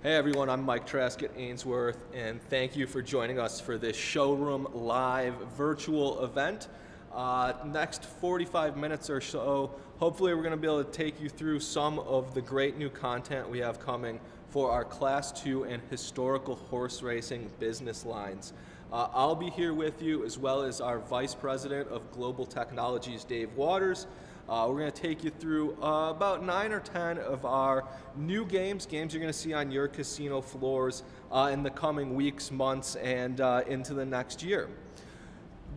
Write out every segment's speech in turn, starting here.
Hey everyone, I'm Mike Trask at Ainsworth, and thank you for joining us for this showroom live virtual event. Uh, next 45 minutes or so, hopefully we're going to be able to take you through some of the great new content we have coming for our Class 2 and historical horse racing business lines. Uh, I'll be here with you as well as our Vice President of Global Technologies, Dave Waters. Uh, we're going to take you through uh, about nine or ten of our new games, games you're going to see on your casino floors uh, in the coming weeks, months, and uh, into the next year.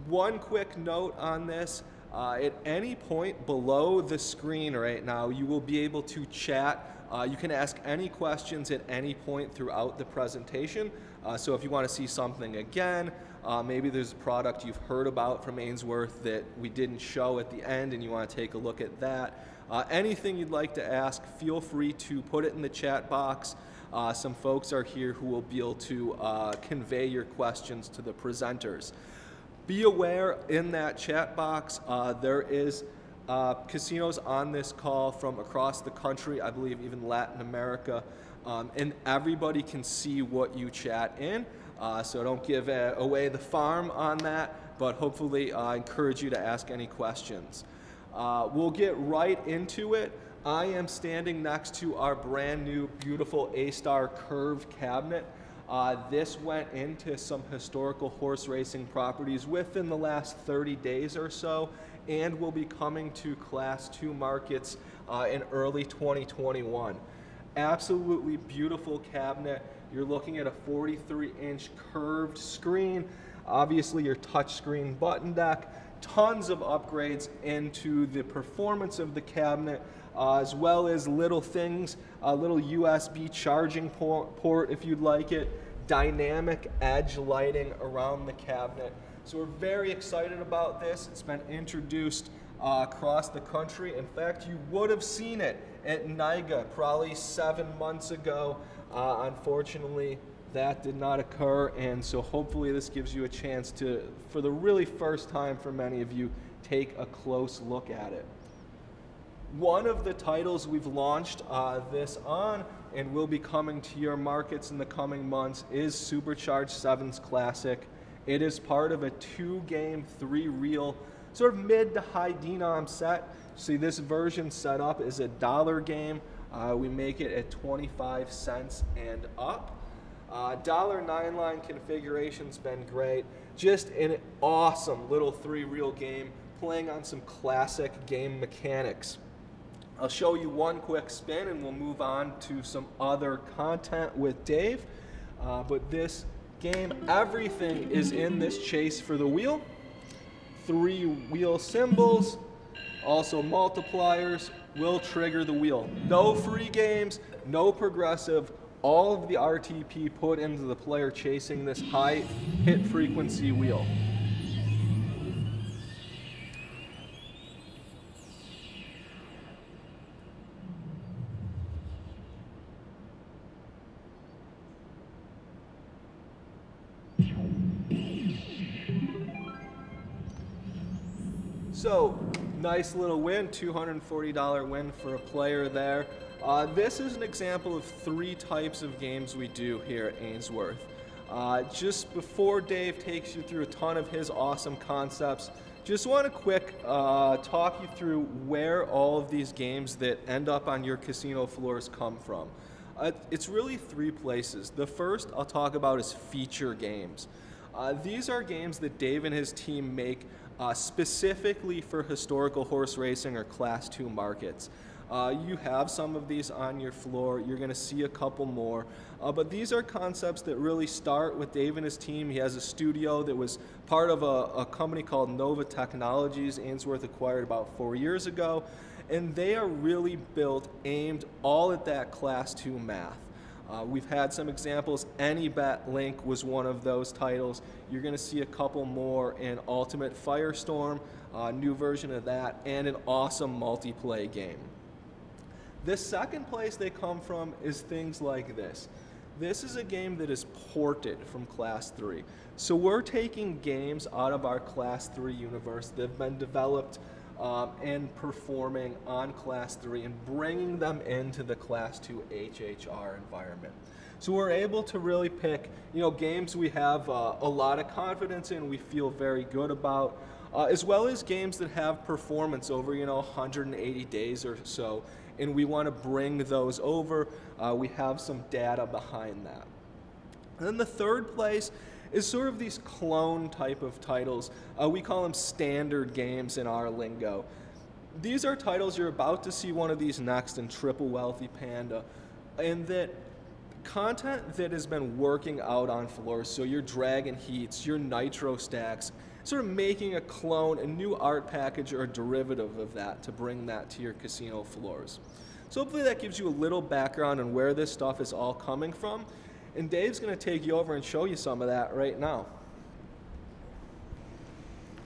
One quick note on this. Uh, at any point below the screen right now, you will be able to chat. Uh, you can ask any questions at any point throughout the presentation. so if you want to see something again, uh, maybe there's a product you've heard about from Ainsworth that we didn't show at the end and you want to take a look at that. Uh, anything you'd like to ask, feel free to put it in the chat box. Uh, some folks are here who will be able to uh, convey your questions to the presenters. Be aware in that chat box, uh, there is uh, casinos on this call from across the country, I believe even Latin America, um, and everybody can see what you chat in. Uh, so don't give uh, away the farm on that, but hopefully I uh, encourage you to ask any questions. Uh, we'll get right into it. I am standing next to our brand new beautiful A-Star curved cabinet. Uh, this went into some historical horse racing properties within the last 30 days or so and will be coming to class 2 markets uh, in early 2021. Absolutely beautiful cabinet. You're looking at a 43 inch curved screen, obviously your touchscreen button deck, tons of upgrades into the performance of the cabinet, uh, as well as little things, a little USB charging port, if you'd like it, dynamic edge lighting around the cabinet. So we're very excited about this. It's been introduced uh, across the country. In fact, you would have seen it at NIGA probably seven months ago. Uh, unfortunately, that did not occur, and so hopefully this gives you a chance to, for the really first time for many of you, take a close look at it. One of the titles we've launched uh, this on and will be coming to your markets in the coming months is Supercharged Sevens Classic. It is part of a two-game, three-reel, sort of mid to high denom set. See, this version set up is a dollar game uh, we make it at 25 cents and up. Uh, dollar nine line configuration's been great. Just an awesome little three reel game playing on some classic game mechanics. I'll show you one quick spin and we'll move on to some other content with Dave. Uh, but this game, everything is in this chase for the wheel. Three wheel symbols, also multipliers, will trigger the wheel. No free games, no progressive, all of the RTP put into the player chasing this high hit frequency wheel. So nice little win, $240 win for a player there. Uh, this is an example of three types of games we do here at Ainsworth. Uh, just before Dave takes you through a ton of his awesome concepts, just want to quick uh, talk you through where all of these games that end up on your casino floors come from. Uh, it's really three places. The first I'll talk about is feature games. Uh, these are games that Dave and his team make uh, specifically for historical horse racing or class two markets. Uh, you have some of these on your floor. You're going to see a couple more. Uh, but these are concepts that really start with Dave and his team. He has a studio that was part of a, a company called Nova Technologies, Ainsworth acquired about four years ago. And they are really built aimed all at that class two math. Uh, we've had some examples. AnyBet Link was one of those titles. You're going to see a couple more in Ultimate Firestorm, uh, new version of that, and an awesome multiplayer game. The second place they come from is things like this. This is a game that is ported from Class 3. So we're taking games out of our Class 3 universe that have been developed um, and performing on Class 3 and bringing them into the Class 2 HHR environment. So we're able to really pick, you know, games we have uh, a lot of confidence in, we feel very good about, uh, as well as games that have performance over, you know, 180 days or so. And we want to bring those over. Uh, we have some data behind that. And then the third place is sort of these clone type of titles. Uh, we call them standard games in our lingo. These are titles you're about to see one of these next in Triple Wealthy Panda, and that content that has been working out on floors, so your Dragon Heats, your Nitro stacks, sort of making a clone, a new art package or a derivative of that to bring that to your casino floors. So hopefully that gives you a little background on where this stuff is all coming from. And Dave's going to take you over and show you some of that right now.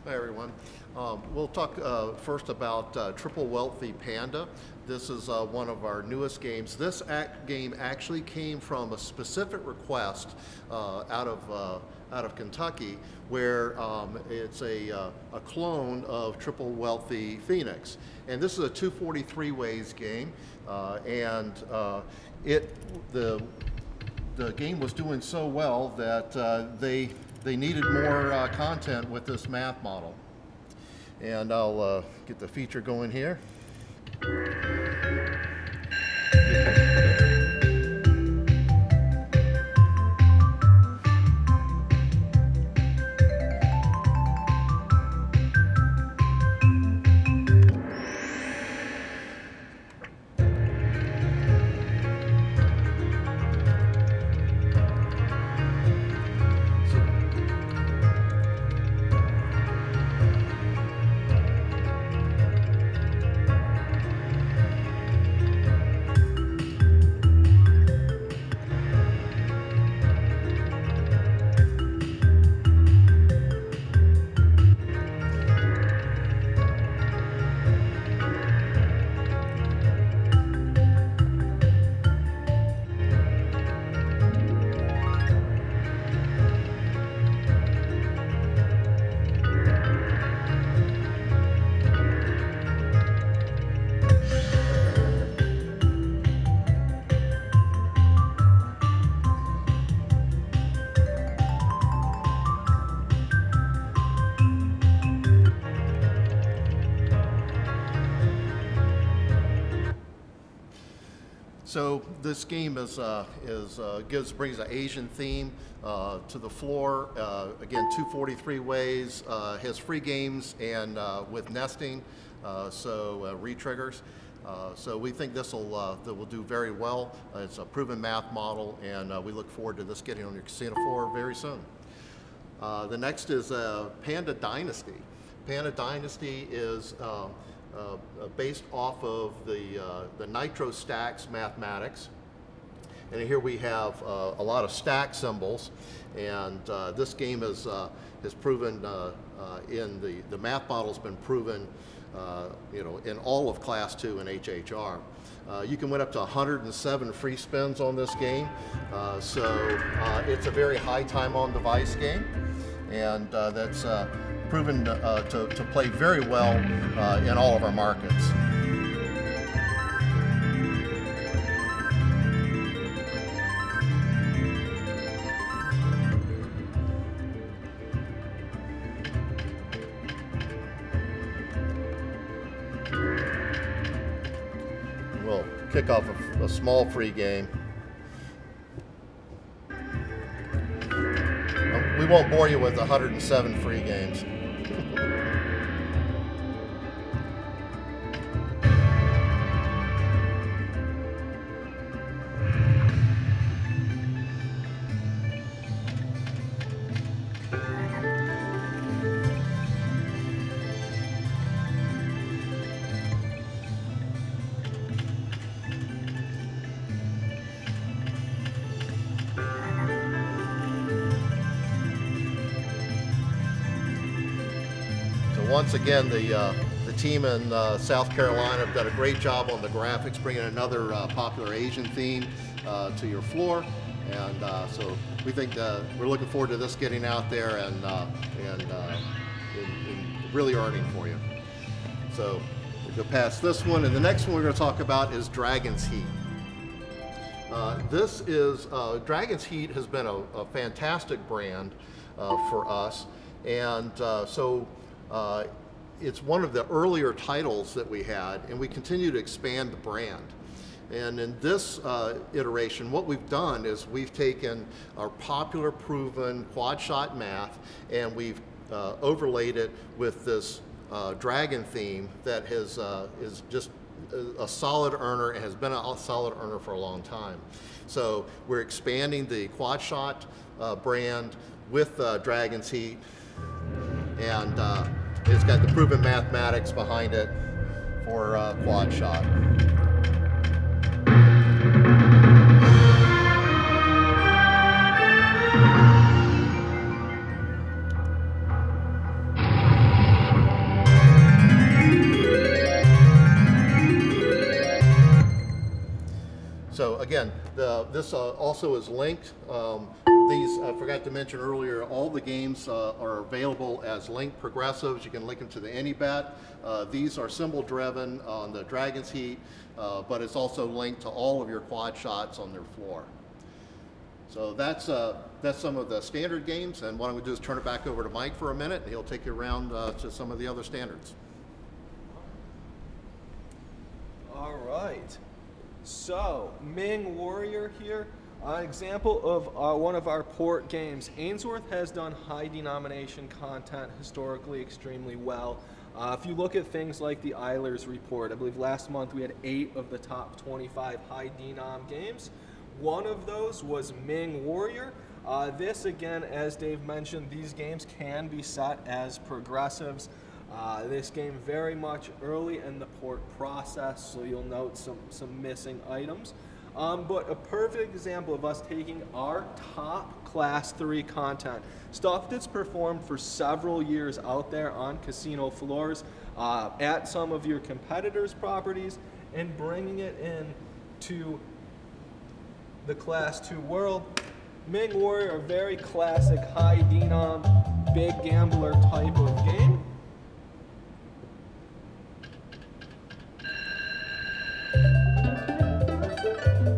Hi everyone. Um, we'll talk uh, first about uh, Triple Wealthy Panda. This is uh, one of our newest games. This act game actually came from a specific request uh, out of uh, out of Kentucky, where um, it's a, uh, a clone of Triple Wealthy Phoenix, and this is a 243 ways game, and it the the game was doing so well that they they needed more content with this math model. And I'll uh, get the feature going here. So this game is, uh, is uh, gives brings an Asian theme uh, to the floor. Uh, again, 243 ways, uh, has free games and uh, with nesting, so re retriggers. so we think this will will do very well. it's a proven math model, and we look forward to this getting on your casino floor very soon. the next is Panda Dynasty. Panda Dynasty is uh, uh, based off of the, uh, the nitro stacks mathematics. And here we have uh, a lot of stack symbols. And uh, this game is, uh, has proven in the, the math model has been proven you know, in all of class two and HHR. you can win up to 107 free spins on this game. so it's a very high time on device game. And that's proven uh, to, to, play very well uh, in all of our markets. We'll kick off a, a small free game. We won't bore you with 107 free games. Once again, the, uh, the team in uh, South Carolina have done a great job on the graphics, bringing another uh, popular Asian theme uh, to your floor. And uh, so we think we're looking forward to this getting out there and, and, and really earning for you. So we go past this one, and the next one we're going to talk about is Dragon's Heat. Uh, this is, uh, Dragon's Heat has been a, a fantastic brand uh, for us. And so uh, it's one of the earlier titles that we had, and we continue to expand the brand. And in this uh, iteration, what we've done is we've taken our popular, proven quad shot math and we've uh, overlaid it with this uh, dragon theme that has uh, is just a solid earner and has been a solid earner for a long time. So we're expanding the quad shot uh, brand with Dragon's Heat, and it's got the proven mathematics behind it for quad shot. So again, the, this uh, also is linked. Um, these, I forgot to mention earlier, all the games uh, are available as link progressives. You can link them to the AnyBet. Uh, these are symbol driven on the Dragon's Heat, uh, but it's also linked to all of your quad shots on their floor. So that's, uh, that's some of the standard games, and what I'm gonna do is turn it back over to Mike for a minute, and he'll take you around uh, to some of the other standards. All right. So, Ming Warrior here, an example of uh, one of our port games. Ainsworth has done high denomination content historically extremely well. Uh, if you look at things like the Eilers report, I believe last month we had eight of the top 25 high denom games. One of those was Ming Warrior. Uh, this, again, as Dave mentioned, these games can be set as progressives. Uh, this game very much early in the port process, so you'll note some, some missing items. Um, but a perfect example of us taking our top class 3 content, stuff that's performed for several years out there on casino floors, uh, at some of your competitors' properties, and bringing it in to the class 2 world. Ming Warrior, a very classic high denom, big gambler type of game.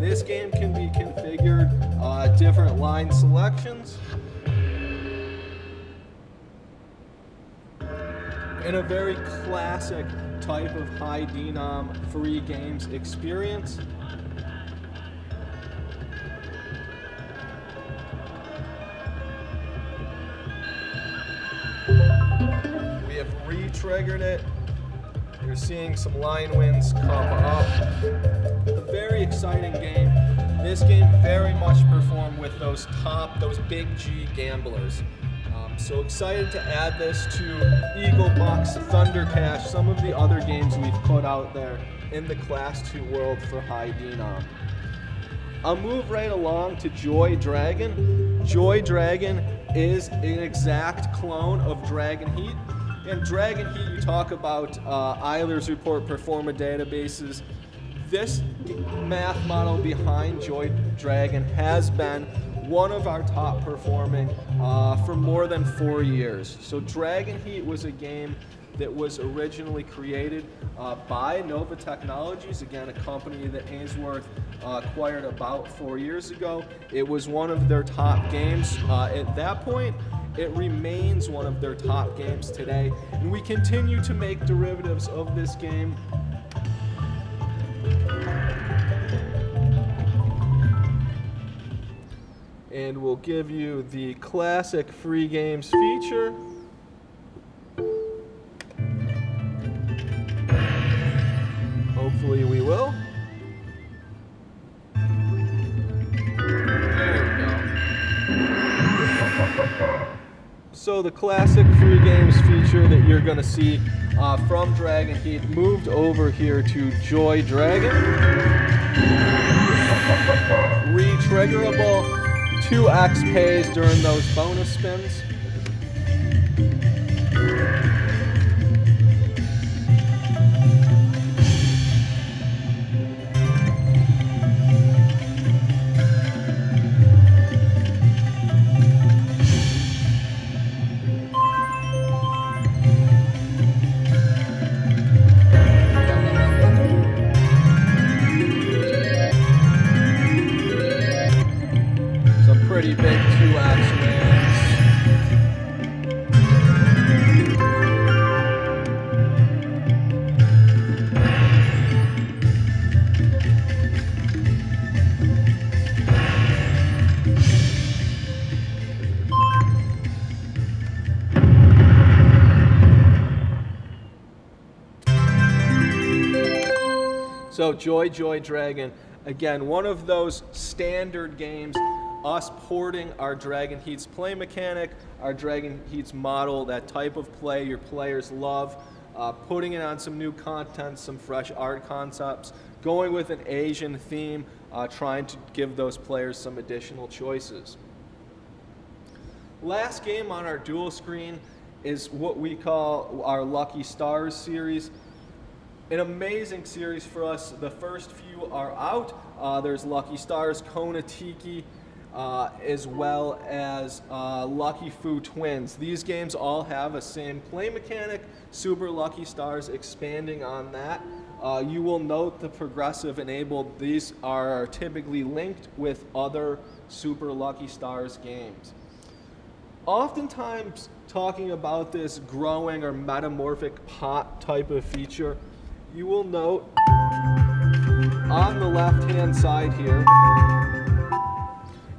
This game can be configured uh, different line selections. In a very classic type of high denom free games experience. We have re-triggered it you're seeing some line wins come up. Very exciting game. This game very much performed with those top, those big G gamblers. Um, so excited to add this to Eagle Bucks, Thunder Cash, some of the other games we've put out there in the Class 2 world for high denom. I'll move right along to Joy Dragon. Joy Dragon is an exact clone of Dragon Heat. In Dragon Heat, you talk about uh, Eilers report performa databases. This math model behind Joy Dragon has been one of our top performing uh, for more than four years. So Dragon Heat was a game that was originally created uh, by Nova Technologies, again, a company that Ainsworth uh, acquired about four years ago. It was one of their top games. Uh, at that point, it remains one of their top games today, and we continue to make derivatives of this game. And we'll give you the classic free games feature. Hopefully we will. So the classic free games feature that you're going to see uh, from Dragon Heat moved over here to Joy Dragon. Retriggerable, 2x pays during those bonus spins. So Joy Joy Dragon, again, one of those standard games, us porting our Dragon Heats play mechanic, our Dragon Heats model, that type of play your players love, uh, putting it on some new content, some fresh art concepts, going with an Asian theme, uh, trying to give those players some additional choices. Last game on our dual screen is what we call our Lucky Stars series. An amazing series for us. The first few are out. Uh, there's Lucky Stars, Kona Tiki, uh, as well as uh, Lucky Fu Twins. These games all have a same play mechanic. Super Lucky Stars expanding on that. Uh, you will note the progressive enabled. These are typically linked with other Super Lucky Stars games. Oftentimes, talking about this growing or metamorphic pot type of feature, you will note on the left hand side here,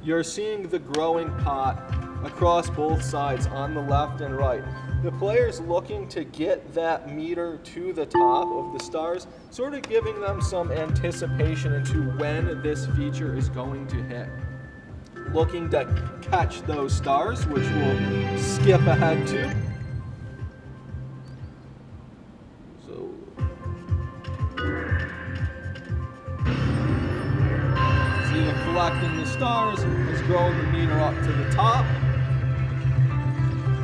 you're seeing the growing pot across both sides on the left and right. The player's looking to get that meter to the top of the stars, sort of giving them some anticipation into when this feature is going to hit. Looking to catch those stars, which we'll skip ahead to. Collecting the stars is growing the meter up to the top.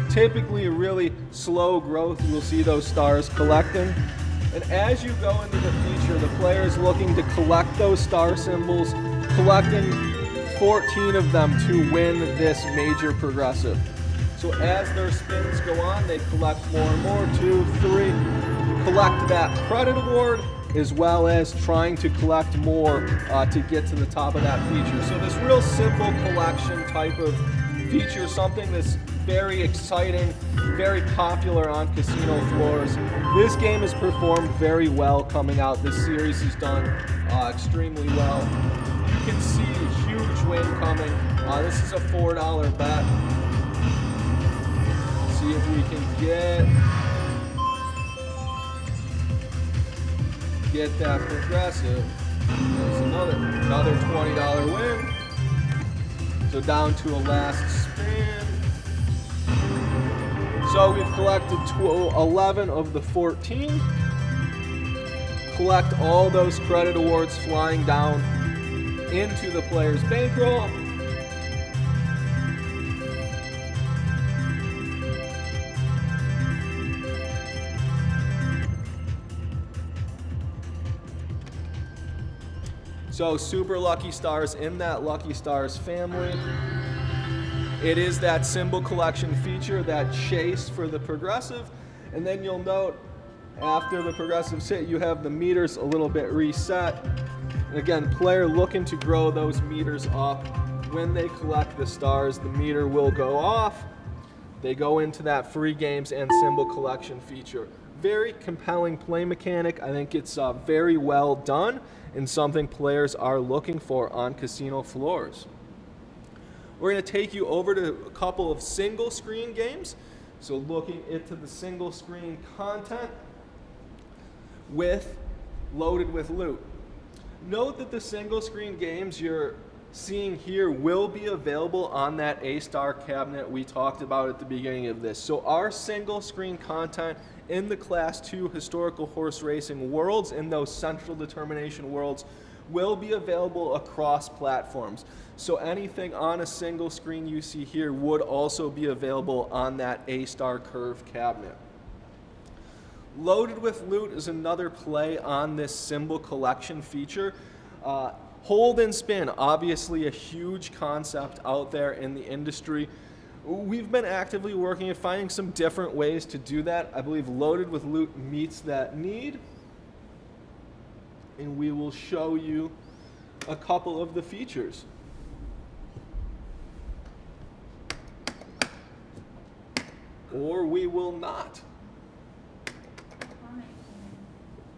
Typically a really slow growth, you will see those stars collecting. And as you go into the future, the player is looking to collect those star symbols, collecting 14 of them to win this major progressive. So as their spins go on, they collect more and more, two, three, collect that credit award, as well as trying to collect more uh, to get to the top of that feature. So this real simple collection type of feature, something that's very exciting, very popular on casino floors. This game has performed very well coming out. This series has done uh, extremely well. You can see a huge win coming. Uh, this is a $4 bet. See if we can get get that progressive. There's another another $20 win. So down to a last spin. So we've collected 12, 11 of the 14. Collect all those credit awards flying down into the player's bankroll. So super lucky stars in that lucky stars family. It is that symbol collection feature, that chase for the progressive. And then you'll note after the progressives hit, you have the meters a little bit reset. And again, player looking to grow those meters up. When they collect the stars, the meter will go off. They go into that free games and symbol collection feature. Very compelling play mechanic. I think it's uh, very well done and something players are looking for on casino floors. We're going to take you over to a couple of single screen games. So looking into the single screen content with loaded with loot. Note that the single screen games you're seeing here will be available on that A-star cabinet we talked about at the beginning of this. So our single screen content in the Class 2 historical horse racing worlds, in those central determination worlds, will be available across platforms. So anything on a single screen you see here would also be available on that A-star curve cabinet. Loaded with Loot is another play on this symbol collection feature. Uh, hold and spin, obviously a huge concept out there in the industry. We've been actively working at finding some different ways to do that. I believe Loaded with Loot meets that need. And we will show you a couple of the features. Or we will not.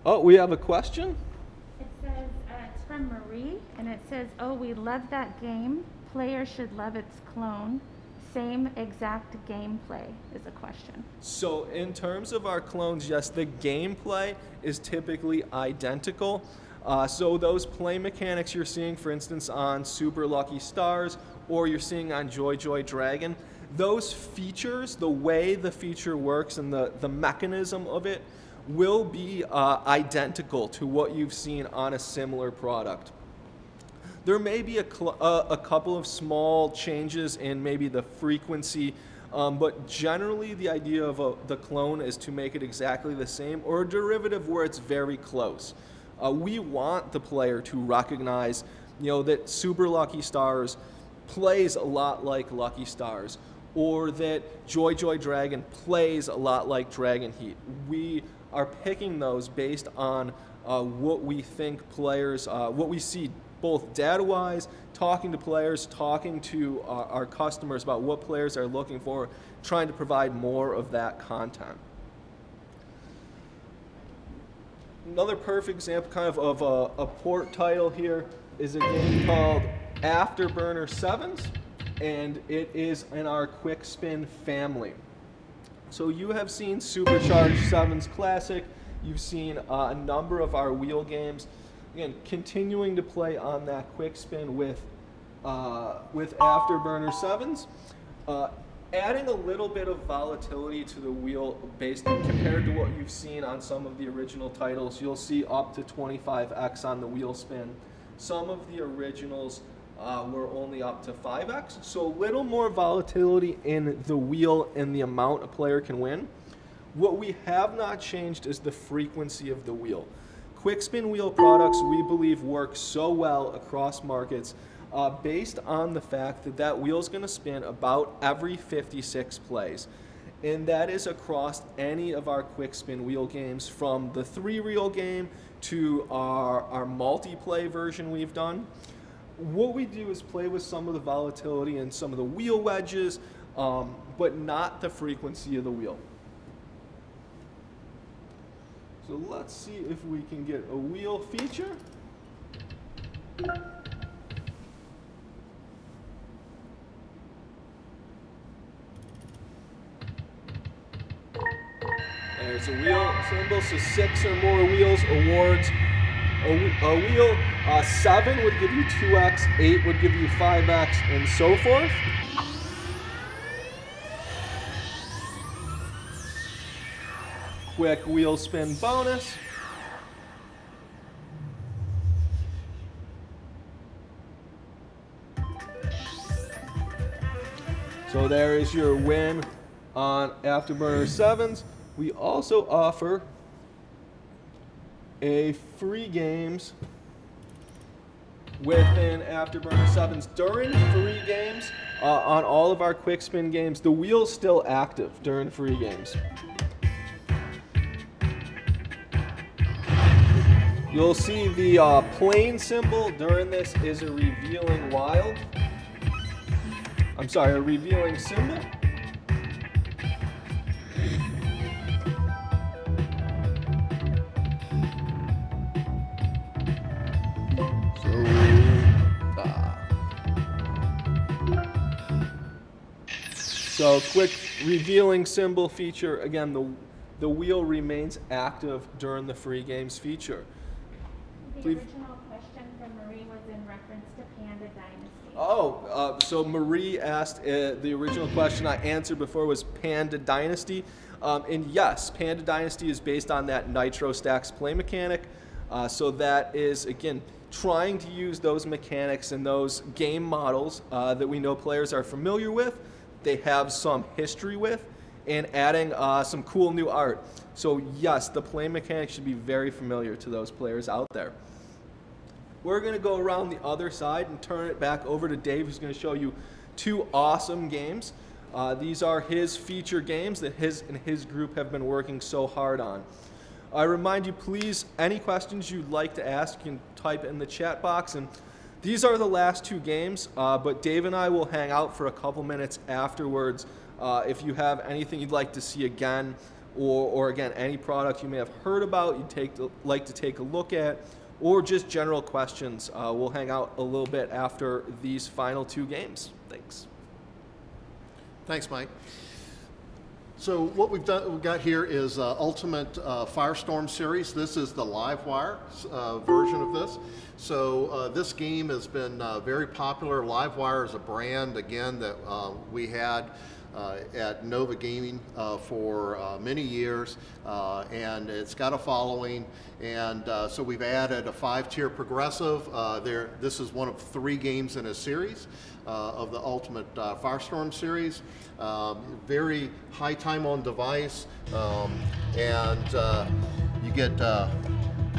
Oh, we have a question? It says, uh, it's from Marie, and it says, oh, we love that game. Players should love its clone. Same exact gameplay is a question. So, in terms of our clones, yes, the gameplay is typically identical. Uh, so those play mechanics you're seeing, for instance, on Super Lucky Stars, or you're seeing on Joy Joy Dragon, those features, the way the feature works and the, the mechanism of it, will be uh, identical to what you've seen on a similar product. There may be a, a, a couple of small changes in maybe the frequency, um, but generally the idea of a, the clone is to make it exactly the same or a derivative where it's very close. Uh, we want the player to recognize, you know, that Super Lucky Stars plays a lot like Lucky Stars, or that Joy Joy Dragon plays a lot like Dragon Heat. We are picking those based on uh, what we think players, uh, what we see both data-wise, talking to players, talking to uh, our customers about what players are looking for, trying to provide more of that content. Another perfect example kind of of a, a port title here is a game called Afterburner Sevens, and it is in our quick spin family. So you have seen Supercharged Sevens Classic, you've seen uh, a number of our wheel games. Again, continuing to play on that quick spin with, uh, with Afterburner 7s. Uh, adding a little bit of volatility to the wheel based compared to what you've seen on some of the original titles. You'll see up to 25x on the wheel spin. Some of the originals uh, were only up to 5x, so a little more volatility in the wheel and the amount a player can win. What we have not changed is the frequency of the wheel. Quick spin wheel products, we believe, work so well across markets uh, based on the fact that that wheel is going to spin about every 56 plays. And that is across any of our quick spin wheel games from the three reel game to our, our multi-play version we've done. What we do is play with some of the volatility and some of the wheel wedges, um, but not the frequency of the wheel. So let's see if we can get a wheel feature. There's a wheel symbol, so six or more wheels awards. A, a wheel, uh, seven would give you 2x, eight would give you 5x, and so forth. Quick wheel spin bonus. So there is your win on Afterburner 7s. We also offer a free games within Afterburner 7s during free games uh, on all of our quick spin games. The wheel's still active during free games. You'll see the uh, plane symbol during this is a revealing wild. I'm sorry, a revealing symbol. So, uh, so quick revealing symbol feature. Again, the, the wheel remains active during the free games feature. The original question from Marie was in reference to Panda Dynasty. Oh, uh, so Marie asked uh, the original question I answered before was Panda Dynasty. Um, and yes, Panda Dynasty is based on that Nitro Stacks play mechanic. Uh, so that is, again, trying to use those mechanics and those game models uh, that we know players are familiar with, they have some history with, and adding uh, some cool new art. So yes, the play mechanics should be very familiar to those players out there. We're going to go around the other side and turn it back over to Dave, who's going to show you two awesome games. Uh, these are his feature games that his and his group have been working so hard on. I remind you, please, any questions you'd like to ask, you can type in the chat box. And these are the last two games, uh, but Dave and I will hang out for a couple minutes afterwards. Uh, if you have anything you'd like to see again, or, or again, any product you may have heard about, you'd take to, like to take a look at, or just general questions. Uh, we'll hang out a little bit after these final two games. Thanks. Thanks, Mike. So what we've done, we've got here is uh, Ultimate uh, Firestorm Series. This is the Livewire uh, version of this. So uh, this game has been uh, very popular. Livewire is a brand, again, that uh, we had at Nova Gaming uh, for uh, many years, uh, and it's got a following. And uh, so we've added a five-tier progressive. Uh, there, this is one of three games in a series uh, of the Ultimate uh, Firestorm series. Um, very high time on device, um, and uh, you get uh,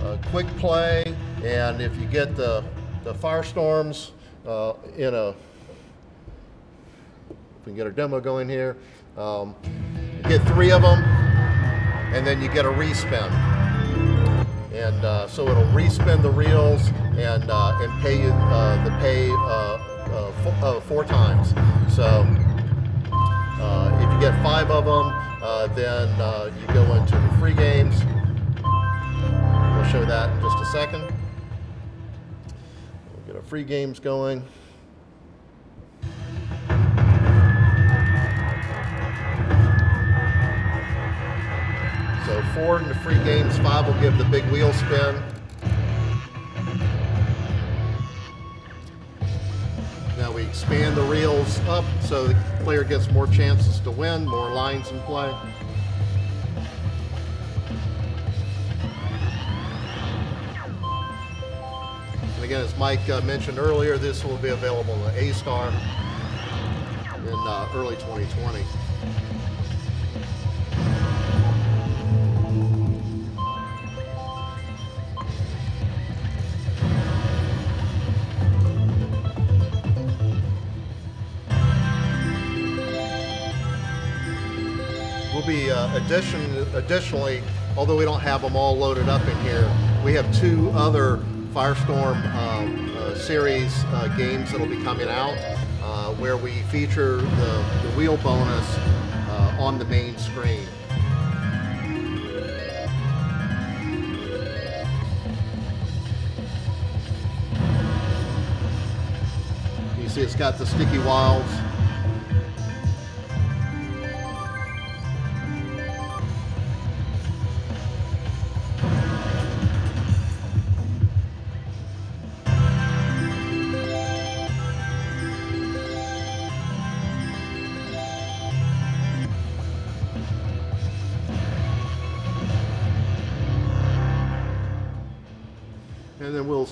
a quick play. And if you get the the Firestorms uh, in a we can get our demo going here. Um, get three of them, and then you get a respin. And uh, so it'll respin the reels and uh, and pay you uh, the pay uh, uh, four, uh, four times. So if you get five of them, then you go into the free games. We'll show that in just a second. We'll get our free games going. Four in the free games, five will give the big wheel spin. Now we expand the reels up so the player gets more chances to win, more lines in play. And again, as Mike uh, mentioned earlier, this will be available the A-Star in uh, early 2020. Addition, additionally, although we don't have them all loaded up in here, we have two other Firestorm um, uh, series uh, games that'll be coming out uh, where we feature the, the wheel bonus uh, on the main screen. You see it's got the sticky wilds.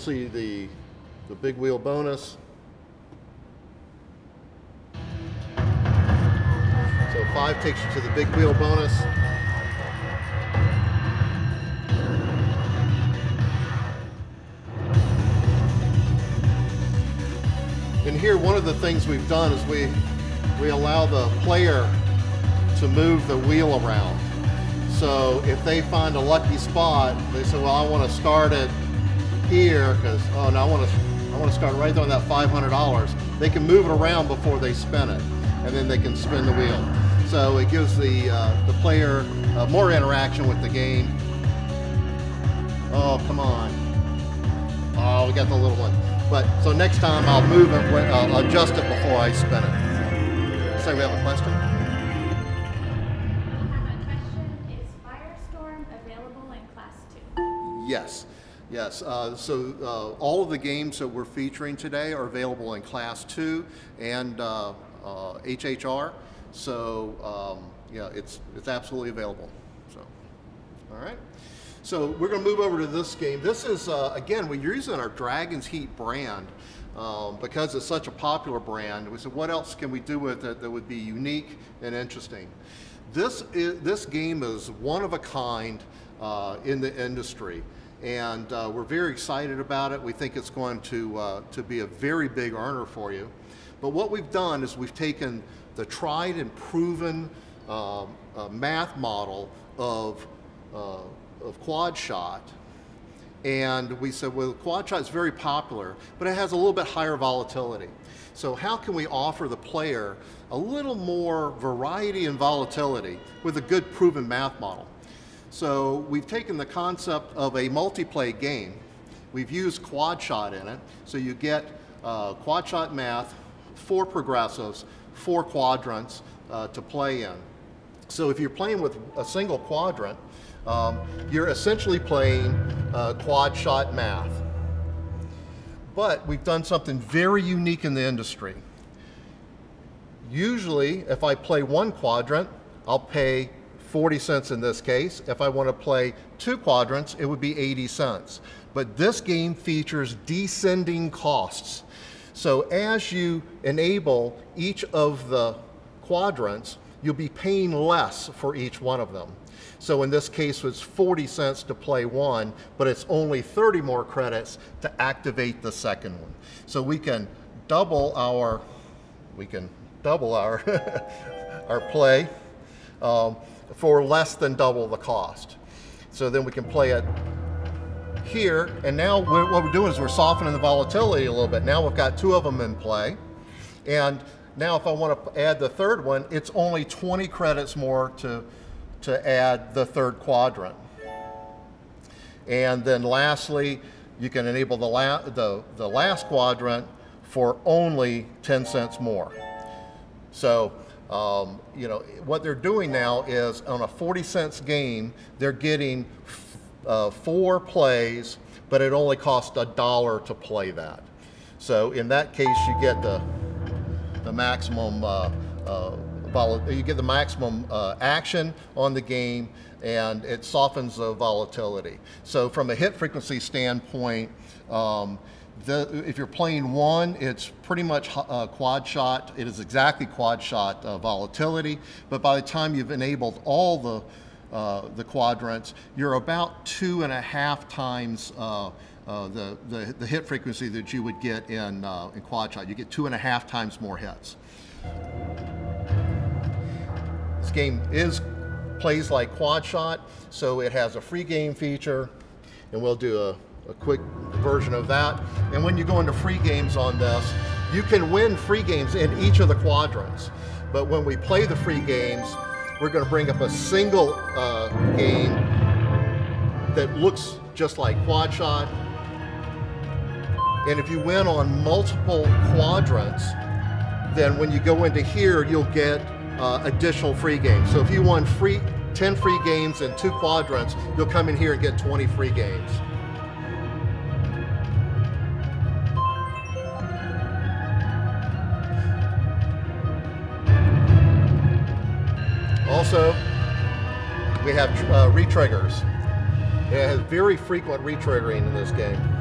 See the, the big wheel bonus. So five takes you to the big wheel bonus. And here, one of the things we've done is we, we allow the player to move the wheel around. So if they find a lucky spot, they say, well, I want to start it here because, oh, no, I want to I want to start right there on that $500. They can move it around before they spin it, and then they can spin the wheel. So it gives the, uh, the player uh, more interaction with the game. Oh, come on. Oh, we got the little one. But so next time I'll move it, when- I'll adjust it before I spin it. Say we have a question? I have a question. Is Firestorm available in class two? Yes, yes. Uh, so uh, all of the games that we're featuring today are available in Class 2 and uh, uh, HHR. So um, yeah, it's it's absolutely available. So, all right. So we're going to move over to this game. This is uh, again we're using our Dragon's Heat brand. Um, because it's such a popular brand, we said, what else can we do with it that would be unique and interesting? This is, this game is one of a kind uh, in the industry, and uh, we're very excited about it. We think it's going to uh, to be a very big earner for you. But what we've done is we've taken the tried and proven um, uh, math model of uh, of quad shot and we said, well, quad shot is very popular, but it has a little bit higher volatility. So how can we offer the player a little more variety and volatility with a good proven math model? So we've taken the concept of a multiplay game. We've used quad shot in it. So you get uh, quad shot math, four progressives, four quadrants uh, to play in. So if you're playing with a single quadrant, um, you're essentially playing uh, quad shot math. But we've done something very unique in the industry. Usually, if I play one quadrant, I'll pay 40 cents in this case. If I want to play two quadrants, it would be 80 cents. But this game features descending costs. So as you enable each of the quadrants, you'll be paying less for each one of them. So in this case, it's 40 cents to play one, but it's only 30 more credits to activate the second one. So we can double our, we can double our, our play um, for less than double the cost. So then we can play it here, and now we're, what we're doing is we're softening the volatility a little bit. Now we've got two of them in play, and now if I want to add the third one, it's only 20 credits more to, to add the third quadrant. And then lastly, you can enable the, la the, the last quadrant for only 10 cents more. So, um, you know, what they're doing now is on a 40 cents game, they're getting uh, four plays, but it only costs a dollar to play that. So in that case, you get the the maximum uh, uh, you get the maximum uh, action on the game and it softens the volatility. So from a hit frequency standpoint, um, the, if you're playing one, it's pretty much uh, quad shot. It is exactly quad shot uh, volatility, but by the time you've enabled all the uh, the quadrants, you're about two and a half times uh, uh, the, the, the, hit frequency that you would get in, uh, in quad shot. You get two and a half times more hits. This game is plays like quad shot, so it has a free game feature, and we'll do a, a quick version of that. And when you go into free games on this, you can win free games in each of the quadrants. But when we play the free games, we're going to bring up a single uh, game that looks just like quad shot, and if you win on multiple quadrants, then when you go into here, you'll get uh, additional free games. So if you won free 10 free games in two quadrants, you'll come in here and get 20 free games. Also, we have uh, retriggers. It has very frequent retriggering in this game.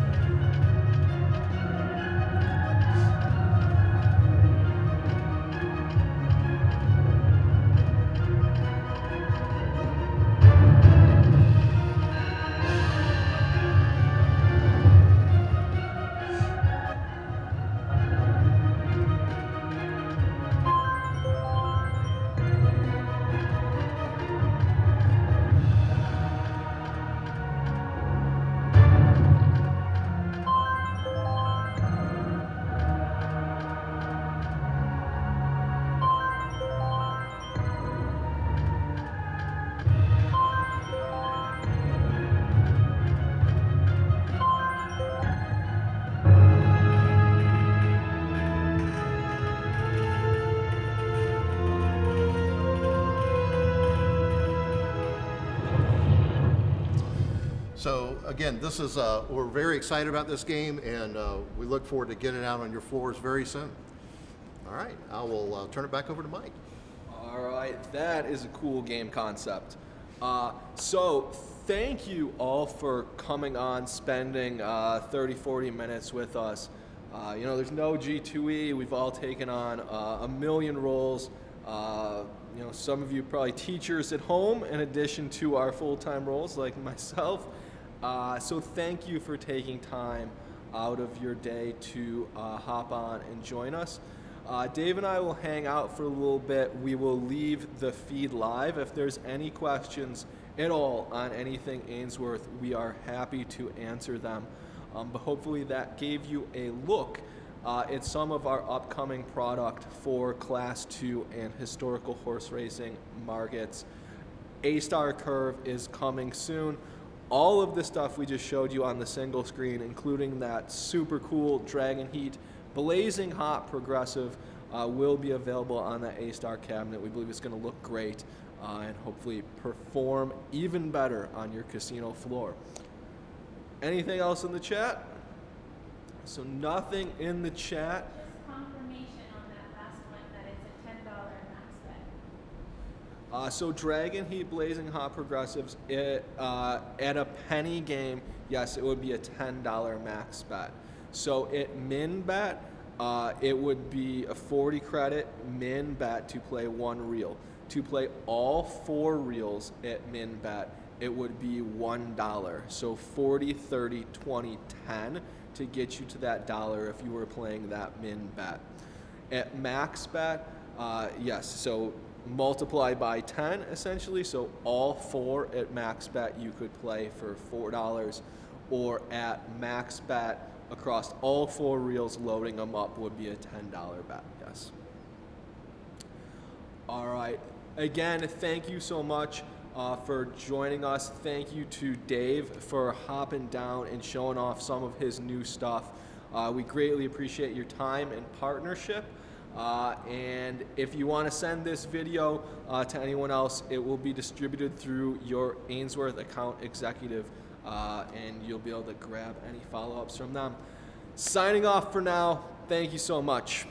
So again, this is uh, we're very excited about this game, and uh, we look forward to getting it out on your floors very soon. All right, I will uh, turn it back over to Mike. All right, that is a cool game concept. Uh, so thank you all for coming on, spending uh, 30, 40 minutes with us. Uh, you know, there's no G2E. We've all taken on a million roles. you know, some of you probably teachers at home in addition to our full-time roles like myself. Uh, so thank you for taking time out of your day to uh, hop on and join us. Uh, Dave and I will hang out for a little bit. We will leave the feed live. If there's any questions at all on anything Ainsworth, we are happy to answer them. Um, but hopefully that gave you a look uh, at some of our upcoming product for Class 2 and historical horse racing markets. A-Star Curve is coming soon all of the stuff we just showed you on the single screen, including that super cool Dragon Heat blazing hot progressive, uh, will be available on that A-Star cabinet. We believe it's going to look great. uh, and hopefully perform even better on your casino floor. Anything else in the chat? So nothing in the chat. Just confirmation on that last one that it's a ten dollar max bet. Uh, so Dragon Heat Blazing Hot Progressives it, uh, at a penny game, yes, it would be a ten dollar max bet. So at min bet, uh, it would be a forty credit min bet to play one reel. To play all four reels at min bet, it would be one dollar. So 40, 30, 20, 10 to get you to that dollar if you were playing that min bet. At max bet, uh, yes, so multiply by 10 essentially. So all four at max bet you could play for $4 or at max bet across all four reels loading them up would be a $10 bet, yes. All right. Again, thank you so much uh, for joining us. Thank you to Dave for hopping down and showing off some of his new stuff. Uh, we greatly appreciate your time and partnership. Uh, and if you want to send this video uh, to anyone else, it will be distributed through your Ainsworth account executive, uh, and you'll be able to grab any follow ups from them. Signing off for now. Thank you so much.